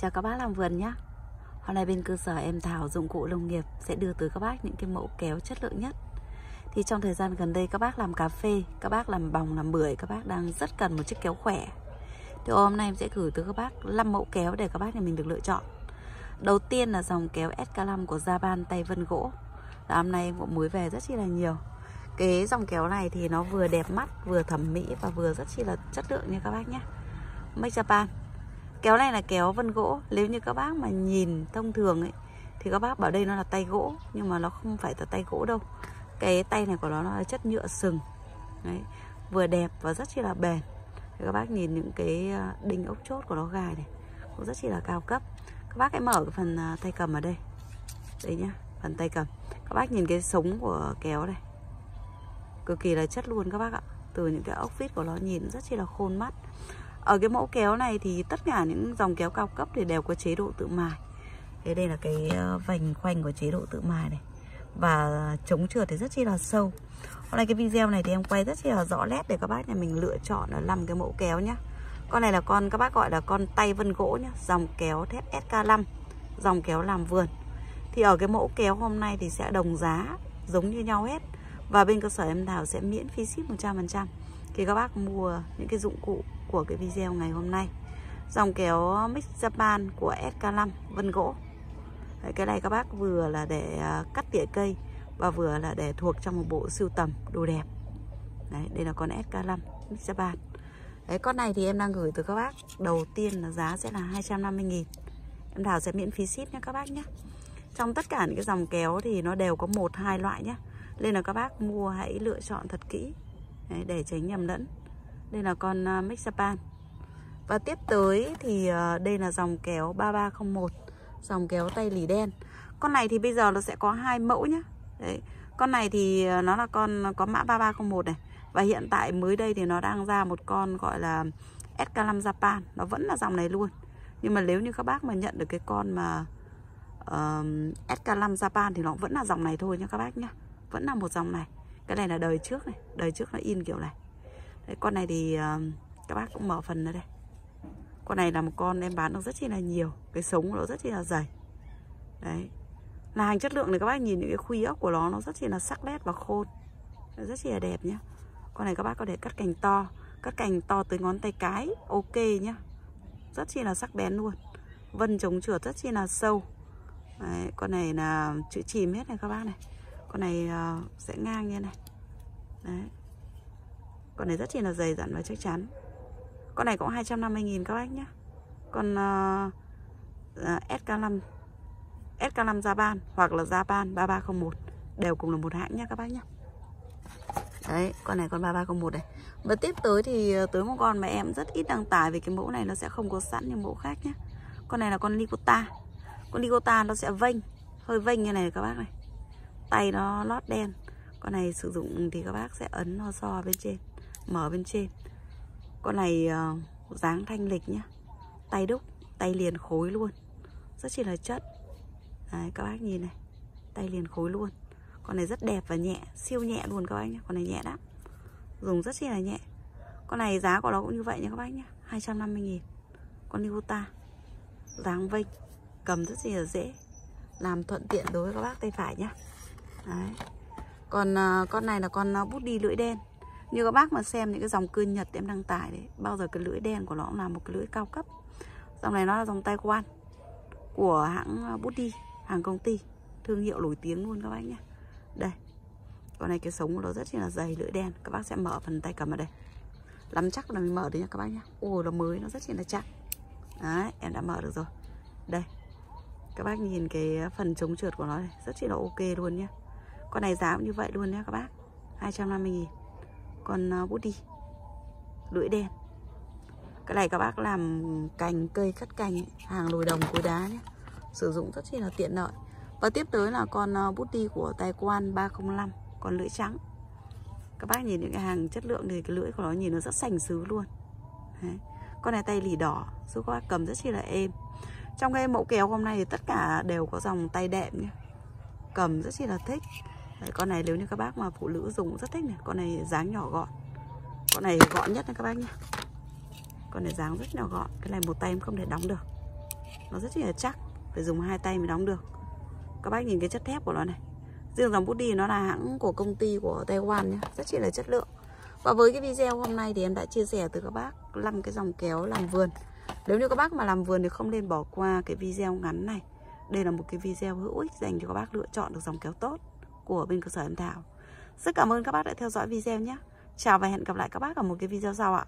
Chào các bác làm vườn nhé Hôm nay bên cơ sở em Thảo dụng cụ nông nghiệp sẽ đưa tới các bác những cái mẫu kéo chất lượng nhất. Thì trong thời gian gần đây các bác làm cà phê, các bác làm bòng, làm bưởi Các bác đang rất cần một chiếc kéo khỏe. Thì hôm nay em sẽ gửi tới các bác 5 mẫu kéo để các bác nhà mình được lựa chọn. Đầu tiên là dòng kéo SK5 của Japan tay vân gỗ. Là hôm nay em cũng mới về rất chi là nhiều. Cái dòng kéo này thì nó vừa đẹp mắt, vừa thẩm mỹ và vừa rất chi là chất lượng nha các bác nhé Make Japan. Kéo này là kéo vân gỗ. Nếu như các bác mà nhìn thông thường ấy Thì các bác bảo đây nó là tay gỗ Nhưng mà nó không phải là tay gỗ đâu. Cái tay này của nó là chất nhựa sừng. Đấy, Vừa đẹp và rất chi là bền. Các bác nhìn những cái à, đinh ốc chốt của nó gài này Cũng rất chi là cao cấp. Các bác hãy mở cái phần à, tay cầm ở đây. Đây nhá, phần tay cầm. Các bác nhìn cái sống của kéo này. Cực kỳ là chất luôn các bác ạ. Từ những cái ốc vít của nó nhìn rất chi là khôn mắt ở cái mẫu kéo này thì tất cả những dòng kéo cao cấp thì đều có chế độ tự mài. Thế đây là cái ờ, vành khoanh của chế độ tự mài này. Và chống trượt thì rất chi là sâu. Hôm nay cái video này thì em quay rất chi là rõ nét để các bác nhà mình lựa chọn ở năm cái mẫu kéo nhá. Con này là con, các bác gọi là con tay vân gỗ nhá. Dòng kéo thép SK5 Dòng kéo làm vườn. Thì ở cái mẫu kéo hôm nay thì sẽ đồng giá giống như nhau hết. Và bên cơ sở em Thảo sẽ miễn phí ship 100% Khi các bác mua những cái dụng cụ của cái video ngày hôm nay. Dòng kéo Mix Japan của SK5 vân gỗ. Đấy, Cái này các bác vừa là để à, cắt tỉa cây Và vừa là để thuộc trong một bộ sưu tầm đồ đẹp. Đấy, đây là con SK5 Mix Japan. Đấy, con này thì em đang gửi từ các bác. Đầu tiên là giá sẽ là 250.000 Em Thảo sẽ miễn phí ship nha các bác nhé. Trong tất cả những cái dòng kéo thì nó đều có một hai loại nhé. Nên là các bác mua hãy lựa chọn thật kỹ. Đấy, để tránh nhầm lẫn đây là con à, Mix Japan. Và tiếp tới thì à, đây là dòng kéo 3301 Dòng kéo tay lì đen. Con này thì bây giờ nó sẽ có hai mẫu nhá. Đấy. Con này thì à, nó là con có mã 3301 này. Và hiện tại mới đây thì nó đang ra một con gọi là SK5 Japan. Nó vẫn là dòng này luôn. Nhưng mà nếu như các bác mà nhận được cái con mà uh, SK5 Japan thì nó vẫn là dòng này thôi nha các bác nhá. Vẫn là một dòng này. Cái này là đời trước này. Đời trước nó in kiểu này. Đấy, con này thì uh, các bác cũng mở phần ra đây. Con này là một con em bán được rất chi là nhiều Cái sống nó rất chi là dày. Đấy. Là hàng chất lượng này các bác nhìn những cái khuy ốc của nó Nó rất chi là sắc nét và khôn. Rất chi là đẹp nhá. Con này các bác có thể cắt cành to Cắt cành to tới ngón tay cái Ok nhá. Rất chi là sắc bén luôn. Vân chống trượt rất chi là sâu. Đấy, Con này là chữ chìm hết này các bác này. Con này uh, sẽ ngang như này. Đấy con này rất chi là dày dặn và chắc chắn. Con này cũng 250.000 các bác nhé Con uh, uh, SK5 SK5 Japan Hoặc là Japan 3301 Đều cùng là một hãng nhé các bác nhé Đấy, con này con 3301 này. Và tiếp tới thì ờ, tới một con mà em rất ít đăng tải Vì cái mẫu này nó sẽ không có sẵn như mẫu khác nhé Con này là con Likota Con Likota nó sẽ vênh Hơi vênh như này các bác này. Tay nó lót đen. Con này sử dụng thì các bác sẽ ấn nó so bên trên mở bên trên. Con này uh, dáng thanh lịch nhá. Tay đúc tay liền khối luôn. Rất chỉ là chất. Đấy, các bác nhìn này. Tay liền khối luôn. Con này rất đẹp và nhẹ siêu nhẹ luôn các bác nhé con này nhẹ lắm. Dùng rất chỉ là nhẹ. Con này giá của nó cũng như vậy nha các bác nhé 250 nghìn. Con Nivota dáng vinh cầm rất gì là dễ. Làm thuận tiện đối với các bác tay phải nhá. Đấy. còn uh, con này là con uh, bút đi lưỡi đen như các bác mà xem những cái dòng cưa nhật em đăng tải đấy, bao giờ cái lưỡi đen của nó cũng là một cái lưỡi cao cấp. Dòng này nó là dòng Taiwan của hãng à, Budi hàng công ty, thương hiệu nổi tiếng luôn các bác nhé. Đây, con này cái sống của nó rất là dày, lưỡi đen. Các bác sẽ mở phần tay cầm ở đây. Lắm chắc là mình mở được nha các bác nhé. Ôi, nó mới, nó rất là chắc đấy, em đã mở được rồi. Đây, các bác nhìn cái phần chống trượt của nó này, rất là ok luôn nhé. Con này giá cũng như vậy luôn nhé các bác. 250 nghìn con à, bút đi. Lưỡi đen. Cái này các bác làm cành cây cắt cành ấy, hàng lồi đồng cối đá nhé. Sử dụng rất chi là tiện lợi. Và tiếp tới là con à, bút đi của tài quan 305 con lưỡi trắng. Các bác nhìn những cái hàng chất lượng thì cái lưỡi của nó nhìn nó rất sành sứ luôn. Đấy. con này tay lì đỏ giúp các bác cầm rất chi là êm. Trong cái mẫu kéo hôm nay thì tất cả đều có dòng tay đệm nhé. Cầm rất chi là thích. Đấy, con này nếu như các bác mà phụ nữ dùng rất thích này. Con này dáng nhỏ gọn. Con này gọn nhất này các bác nhé con này dáng rất nhỏ gọn. Cái này một tay em không thể đóng được. Nó rất là chắc. Phải dùng hai tay mới đóng được. Các bác nhìn cái chất thép của nó này. Riêng dòng bút đi nó là hãng của công ty của Taiwan nhé Rất chỉ là chất lượng. Và với cái video hôm nay thì em đã chia sẻ từ các bác 5 cái dòng kéo làm vườn. Nếu như các bác mà làm vườn thì không nên bỏ qua cái video ngắn này. Đây là một cái video hữu ích dành cho các bác lựa chọn được dòng kéo tốt. Của bên cơ sở em Thảo. Rất cảm ơn các bác đã theo dõi video nhé. Chào và hẹn gặp lại các bác ở một cái video sau ạ.